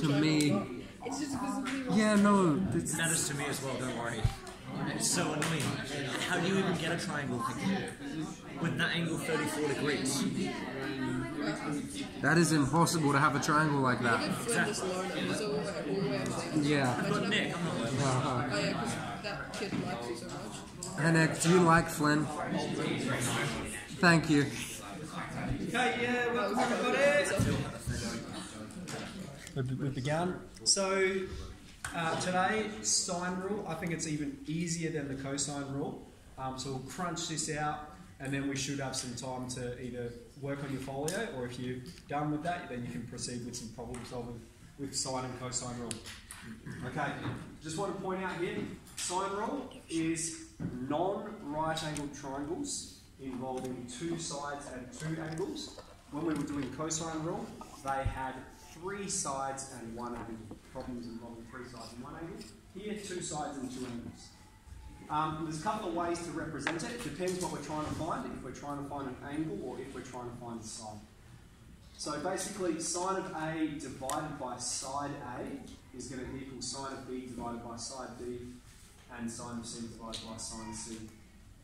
to me. It's just visibly wrong. Yeah, no. It matters to me as well, don't worry. It's so annoying. How do you even get a triangle with that angle 34 degrees? that is impossible to have a triangle like that. Even Flynn just learned it, so all the way I'm saying. Yeah. But Nick, I'm not like Uh-huh. Oh yeah, because that kid likes you so much. Henrik, do you like Flynn? Thank you. Okay, yeah, welcome everybody. We, began. So uh, today, sine rule. I think it's even easier than the cosine rule. Um, so we'll crunch this out, and then we should have some time to either work on your folio, or if you're done with that, then you can proceed with some problem solving with sine and cosine rule. Okay, just want to point out here, sine rule is non-right angled triangles involving two sides and two angles. When we were doing cosine rule, they had three sides and one angle. Problems involving three sides and one angle. Here, two sides and two angles. Um, there's a couple of ways to represent it. Depends what we're trying to find, if we're trying to find an angle or if we're trying to find a side. So basically, sine of A divided by side A is going to equal sine of B divided by side B and sine of C divided by sine C.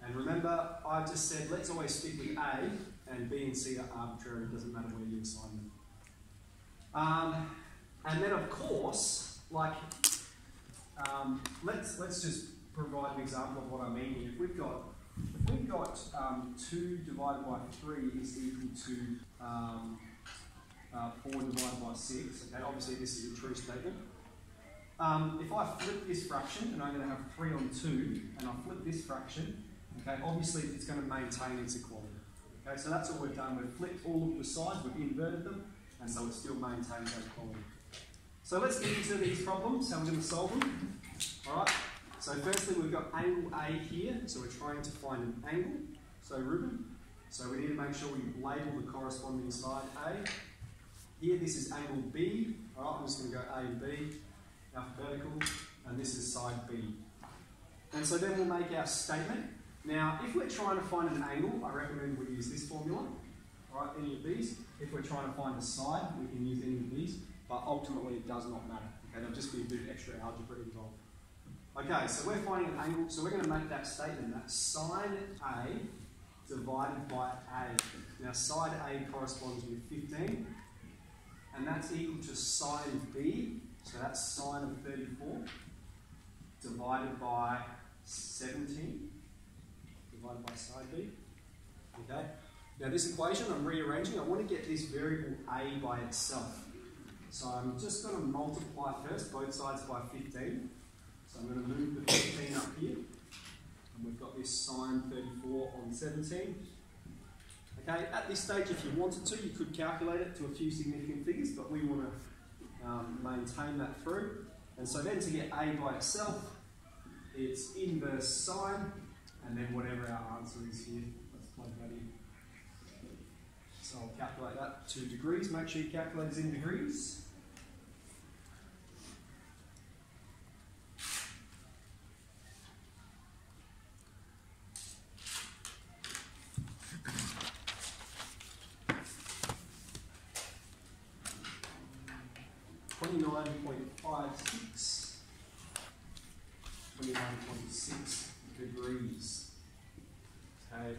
And remember, I just said let's always stick with A and B and C are arbitrary, it doesn't matter where you assign them. Um, and then of course, like, um, let's, let's just provide an example of what I mean here. If we've got, if we've got um, 2 divided by 3 is equal to um, uh, 4 divided by 6, okay, obviously this is a true statement. Um, if I flip this fraction, and I'm going to have 3 on 2, and I flip this fraction, okay, obviously it's going to maintain its equality. Okay, so that's all we've done. We've flipped all of the sides, we've inverted them, and so it still maintains that equality. So let's get into these problems, how we're going to solve them. Alright, so firstly we've got angle A here, so we're trying to find an angle. So Ruben, so we need to make sure we label the corresponding side A. Here this is angle B, alright, I'm just going to go A and B, alphabetical, and this is side B. And so then we'll make our statement. Now, if we're trying to find an angle, I recommend we use this formula, alright, any of these. Trying to find a side, we can use any of these, but ultimately it does not matter. Okay, there'll just be a bit of extra algebra involved. Okay, so we're finding an angle, so we're going to make that statement that sine A divided by A. Now, side A corresponds with 15, and that's equal to sine B, so that's sine of 34, divided by 17, divided by side B. Okay? Now this equation I'm rearranging, I want to get this variable a by itself. So I'm just going to multiply first both sides by 15. So I'm going to move the 15 up here. And we've got this sine 34 on 17. Okay, at this stage if you wanted to, you could calculate it to a few significant figures, but we want to um, maintain that through. And so then to get a by itself, it's inverse sine, and then whatever our answer is here, let's plug that in. So I'll calculate that to degrees. Make sure your calculator's in degrees. Twenty-nine point five six. Twenty-nine point six degrees. Okay.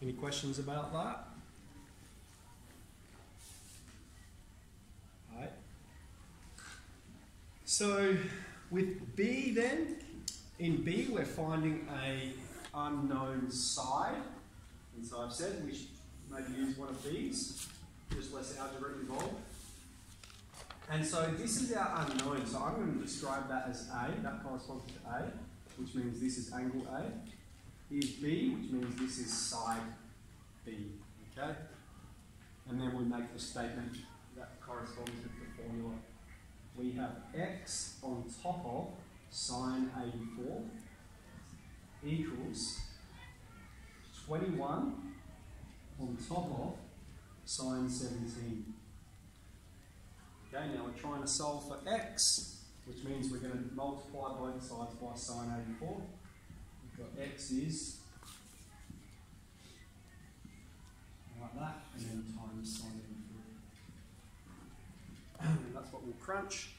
Any questions about that? Right. So with B then, in B we're finding a unknown side, and so I've said we should maybe use one of these, just less algebra involved. And so this is our unknown, so I'm going to describe that as A, that corresponds to A, which means this is angle A. Here's B, which means this is side B, okay? And then we make the statement that corresponds with the formula. We have x on top of sine 84 equals 21 on top of sine 17. Okay, now we're trying to solve for x, which means we're going to multiply both sides by sine 84. We've got x is like that, and then times sine 84. Crunch.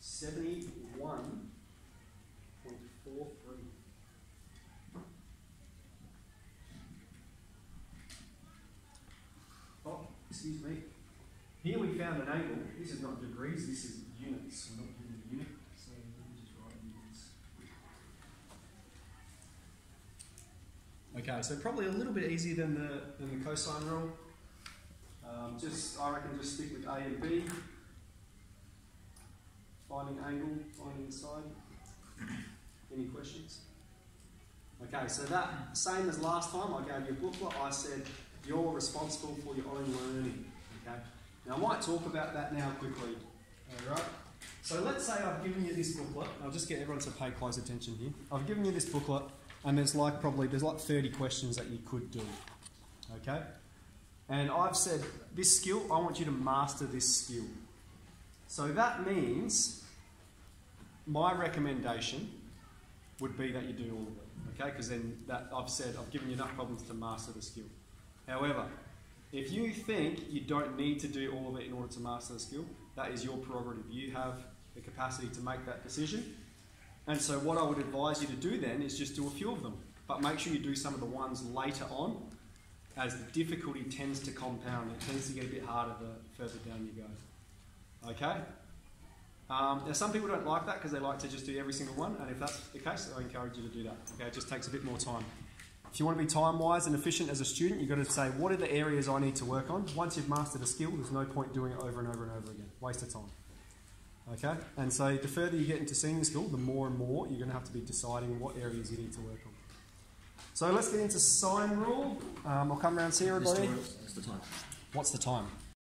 Seventy-one point four three. Oh, excuse me. Here we found an angle. This is not degrees, this is units. We're not given a unit, so let me just write units. Okay, so probably a little bit easier than the than the cosine rule. Um, just I reckon just stick with A and B. Finding angle, finding the side. Any questions? Okay, so that same as last time, I gave you a booklet. I said you're responsible for your own learning. Okay. Now I might talk about that now quickly. All right. So let's say I've given you this booklet. I'll just get everyone to pay close attention here. I've given you this booklet, and there's like probably there's like 30 questions that you could do. Okay. And I've said this skill. I want you to master this skill. So that means my recommendation would be that you do all of it. Okay, because then that I've said I've given you enough problems to master the skill. However, if you think you don't need to do all of it in order to master the skill, that is your prerogative. You have the capacity to make that decision. And so, what I would advise you to do then is just do a few of them, but make sure you do some of the ones later on, as the difficulty tends to compound. It tends to get a bit harder the further down you go. Okay. Um, now, some people don't like that because they like to just do every single one, and if that's the case, I encourage you to do that. Okay, it just takes a bit more time. If you want to be time wise and efficient as a student, you've got to say, what are the areas I need to work on? Once you've mastered a skill, there's no point doing it over and over and over again. Waste of time. Okay? And so the further you get into senior school, the more and more you're going to have to be deciding what areas you need to work on. So let's get into sine rule. Um, I'll come around and see everybody. What's the time? What's the time?